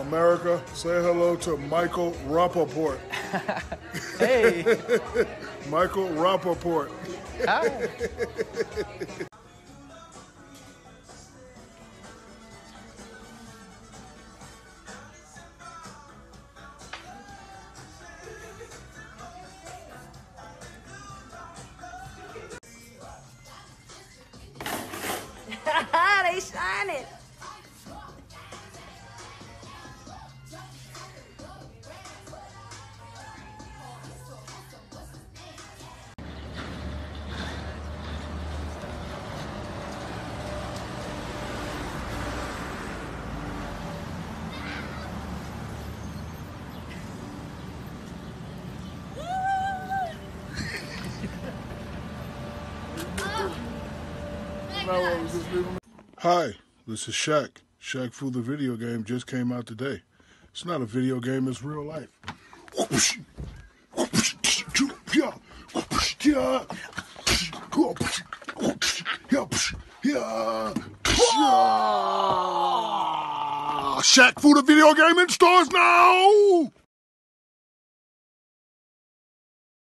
America, say hello to Michael Rapaport. Hey, Michael Rapaport. hi. they shining. Hi, this is Shaq. Shaq Fu the video game just came out today. It's not a video game, it's real life. Shaq Fu the video game in stores now!